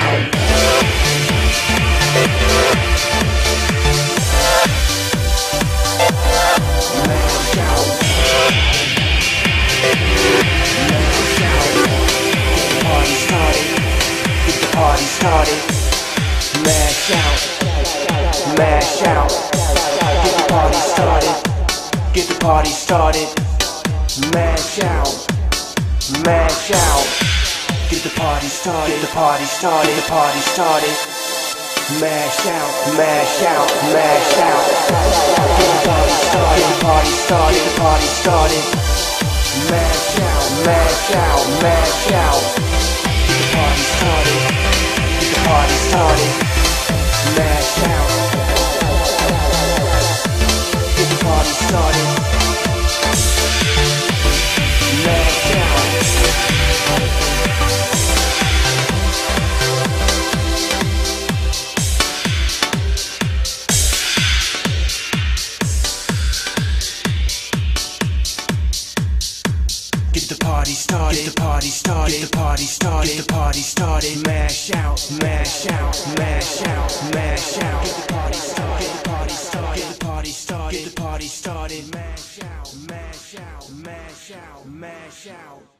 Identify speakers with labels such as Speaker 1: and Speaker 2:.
Speaker 1: started. Get the party started. Mash out. Mash out. Get the party started. Get the party started. Mash out. Mash out. Get the party started. Get the party started. Get the party started. Mash out. Mash out. Mash out. Get the party started. The party started. Get the party started. Mash out. Mash out. Mash out. Get the party started. Get the party started. Party started. Get the party started. Get the party started. Get the party started. Mash out. Mash out. Mash out. Mash out. Get the party started. Get the party started. Get the party started. Get the party started. Mash out. Mash out. Mash out. Mash out.